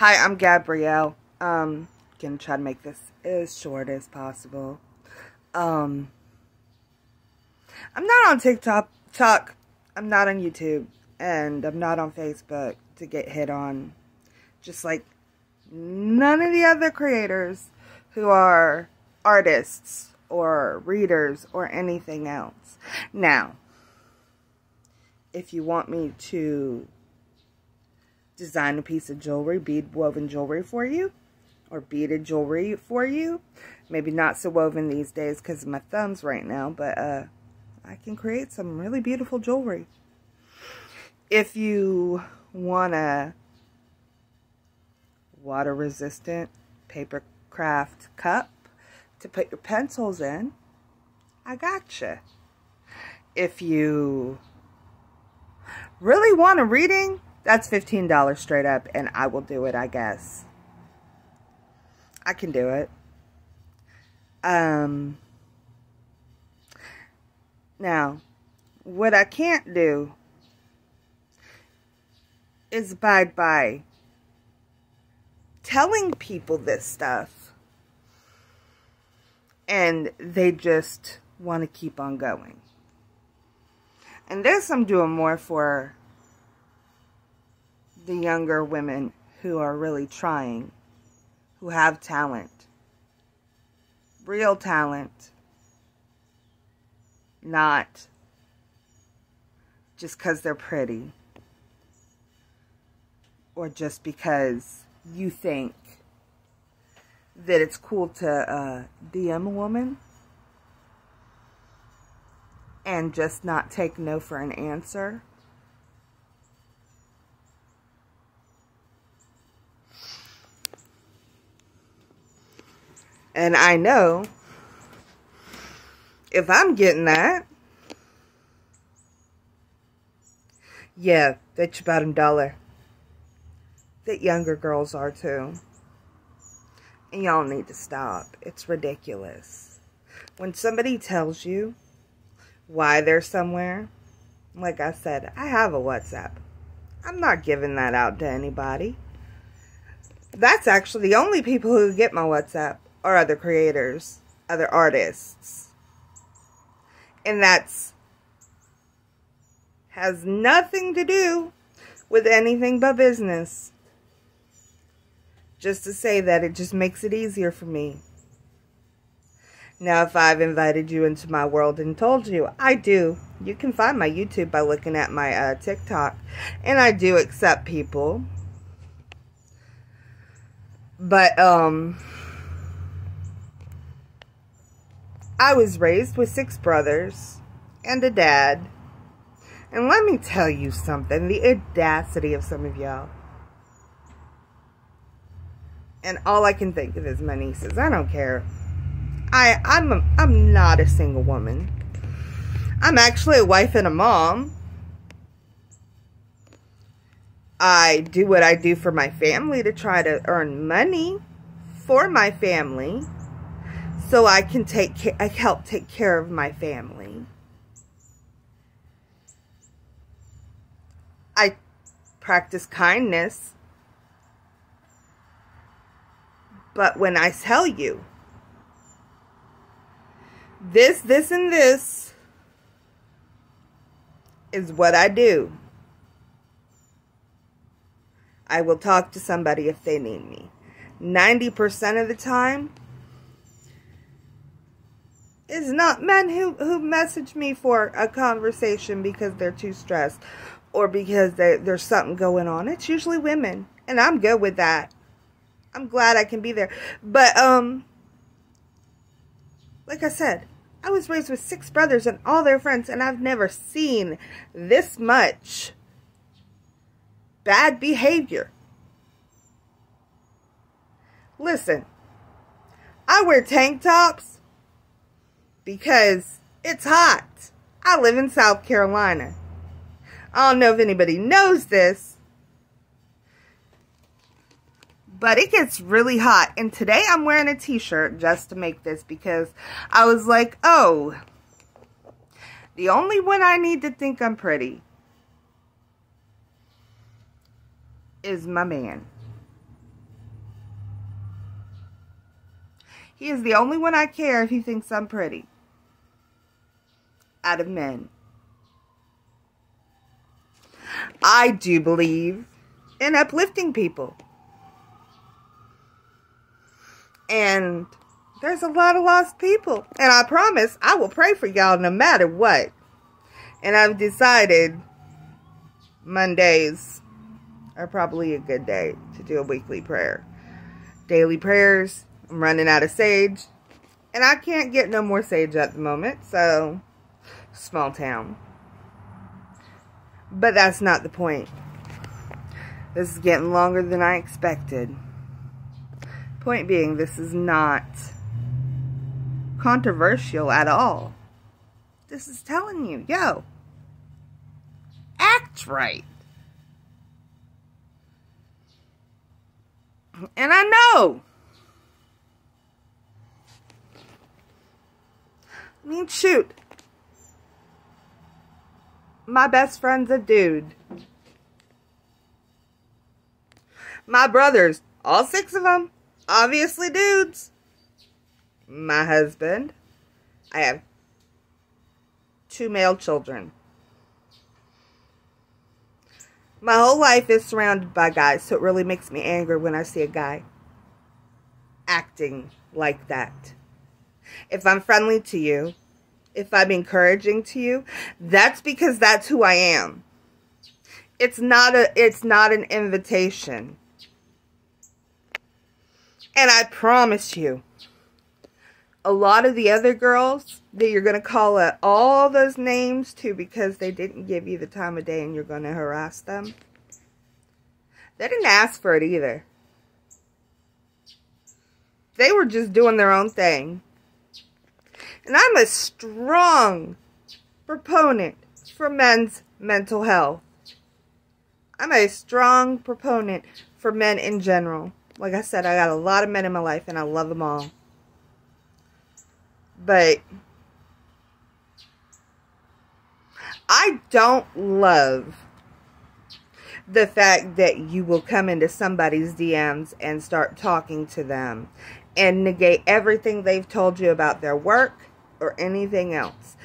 Hi, I'm Gabrielle. Um, gonna try to make this as short as possible. Um, I'm not on TikTok. I'm not on YouTube, and I'm not on Facebook to get hit on. Just like none of the other creators who are artists or readers or anything else. Now, if you want me to design a piece of jewelry, bead woven jewelry for you, or beaded jewelry for you. Maybe not so woven these days because of my thumbs right now, but uh, I can create some really beautiful jewelry. If you want a water resistant paper craft cup to put your pencils in, I gotcha. If you really want a reading, that's $15 straight up, and I will do it, I guess. I can do it. Um, now, what I can't do is abide by telling people this stuff and they just want to keep on going. And this I'm doing more for the younger women who are really trying, who have talent, real talent, not just because they're pretty or just because you think that it's cool to uh, DM a woman and just not take no for an answer. And I know if I'm getting that, yeah, bet you bottom dollar that younger girls are too. And y'all need to stop. It's ridiculous. When somebody tells you why they're somewhere, like I said, I have a WhatsApp. I'm not giving that out to anybody. That's actually the only people who get my WhatsApp or other creators, other artists. And that's has nothing to do with anything but business. Just to say that it just makes it easier for me. Now, if I've invited you into my world and told you, I do. You can find my YouTube by looking at my uh, TikTok. And I do accept people. But, um, I was raised with six brothers and a dad. And let me tell you something, the audacity of some of y'all. And all I can think of is my nieces. I don't care. I, I'm, a, I'm not a single woman. I'm actually a wife and a mom. I do what I do for my family to try to earn money for my family so I can take care, I help take care of my family. I practice kindness. But when I tell you this, this, and this is what I do, I will talk to somebody if they need me. 90% of the time, it's not men who, who message me for a conversation because they're too stressed or because they, there's something going on. It's usually women. And I'm good with that. I'm glad I can be there. But, um, like I said, I was raised with six brothers and all their friends, and I've never seen this much bad behavior. Listen, I wear tank tops because it's hot. I live in South Carolina. I don't know if anybody knows this, but it gets really hot. And today I'm wearing a t-shirt just to make this because I was like, oh, the only one I need to think I'm pretty is my man. He is the only one I care if he thinks I'm pretty. Out of men. I do believe in uplifting people. And there's a lot of lost people. And I promise I will pray for y'all no matter what. And I've decided Mondays are probably a good day to do a weekly prayer. Daily prayers. I'm running out of sage. And I can't get no more sage at the moment. So, small town. But that's not the point. This is getting longer than I expected. Point being, this is not controversial at all. This is telling you, yo, act right. And I know. I mean, shoot. My best friend's a dude. My brothers, all six of them, obviously dudes. My husband. I have two male children. My whole life is surrounded by guys, so it really makes me angry when I see a guy acting like that. If I'm friendly to you, if I'm encouraging to you, that's because that's who I am. It's not a it's not an invitation. And I promise you, a lot of the other girls that you're going to call out all those names to because they didn't give you the time of day and you're going to harass them, they didn't ask for it either. They were just doing their own thing. And I'm a strong proponent for men's mental health. I'm a strong proponent for men in general. Like I said, I got a lot of men in my life and I love them all. But I don't love the fact that you will come into somebody's DMs and start talking to them and negate everything they've told you about their work or anything else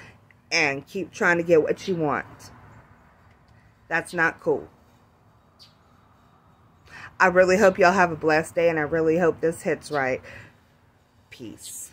and keep trying to get what you want. That's not cool. I really hope y'all have a blessed day and I really hope this hits right. Peace.